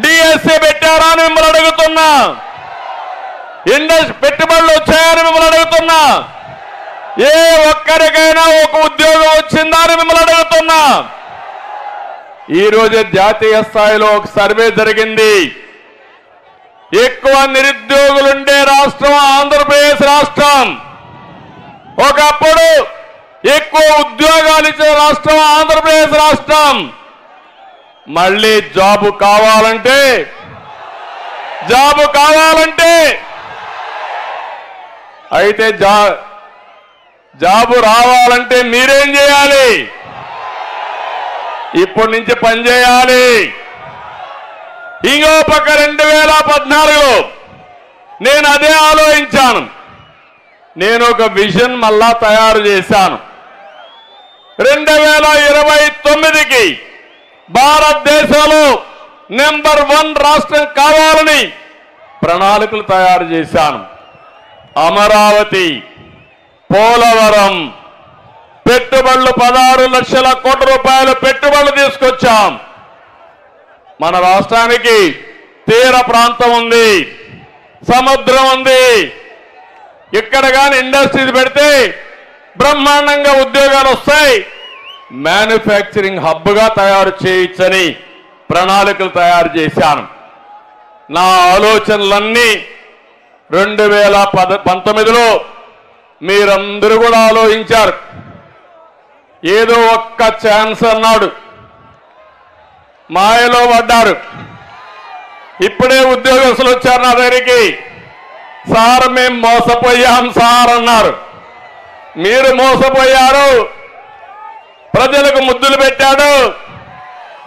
DSC పెట్టారా అని మిమ్మల్ని అడుగుతున్నా. ఇండస్ పెట్టుబడులు వచ్చాయని మిమ్మల్ని అడుగుతున్నా. ఏ ఒక్కరికైనా ఒక ఉద్యోగం వచ్చిందా అని మిమ్మల్ని అడుగుతున్నా. ఈరోజు జాతీయ స్థాయిలో ఒక సర్వే జరిగింది. ఎక్కువ నిరుద్యోగులుండే రాష్ట్రం ఆంధ్రప్రదేశ్ రాష్ట్రం. ఒకప్పుడు ఎక్కువ ఉద్యోగాలు ఇచ్చే రాష్ట్రం ఆంధ్రప్రదేశ్ రాష్ట్రం. మళ్ళీ జాబు కావాలంటే జాబు కావాలంటే. అయితే జా జాబు రావాలంటే మీరేం చేయాలి? ఇప్పటి నుంచి పనిచేయాలి ఇంకో పక్క రెండు వేల పద్నాలుగులో నేను అదే ఆలోచించాను. నేను ఒక విజన్ మళ్ళా తయారు చేశాను. రెండు వేల ఇరవై తొమ్మిదికి భారతదేశంలో నెంబర్ వన్ రాష్ట్రం కావాలని ప్రణాళికలు తయారు చేశాను. అమరావతి పోలవరం పెట్టుబడులు పదహారు లక్షల కోట్ల రూపాయలు పెట్టుబడులు తీసుకొచ్చాం. మన రాష్ట్రానికి తీర ప్రాంతం ఉంది సముద్రం ఉంది. ఇక్కడ కానీ ఇండస్ట్రీస్ పెడితే బ్రహ్మాండంగా ఉద్యోగాలు వస్తాయి. మ్యానుఫ్యాక్చరింగ్ హబ్గా తయారు చేయొచ్చని ప్రణాళికలు తయారు చేశాను. నా ఆలోచనలన్నీ రెండు వేల పద పంతొమ్మిదిలో మీరందరూ కూడా ఆలోచించారు. ఏదో ఒక్క ఛాన్స్ అన్నాడు. మాయలో పడ్డారు. ఇప్పుడే ఉద్యోగస్తులు వచ్చారు నా దగ్గరికి. సార్ మేం మోసపోయాం సార్ అన్నారు. మీరు మోసపోయారు. ప్రజలకు ముద్దులు పెట్టాడు.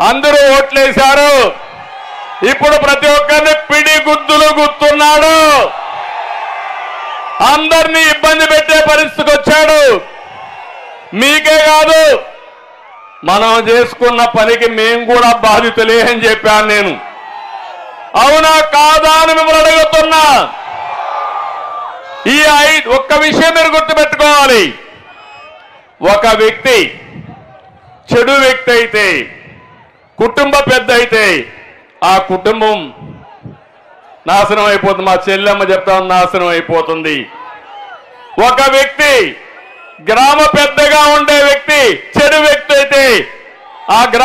అందరూ ఓట్లేశారు. ఇప్పుడు ప్రతి ఒక్కరిని పిడి గుద్దులు గుర్తున్నాడు. అందరినీ ఇబ్బంది పెట్టే పరిస్థితికి వచ్చాడు. మీకే కాదు మనం చేసుకున్న పనికి మేము కూడా బాధితులే అని చెప్పాను నేను. అవునా కాదా అని మిమ్మల్ని అడుగుతున్నా. ఈ ఐ ఒక్క విషయం మీరు గుర్తుపెట్టుకోవాలి. ఒక వ్యక్తి చెడు వ్యక్తి అయితే కుటుంబ పెద్ద అయితే ఆ కుటుంబం నాశనం అయిపోతుంది. మా చెల్లెమ్మ చెప్తా నాశనం అయిపోతుంది. ఒక వ్యక్తి గ్రామ పెద్దగా ఉండే వ్యక్తి చెడు వ్యక్తి అయితే ఆ గ్రామ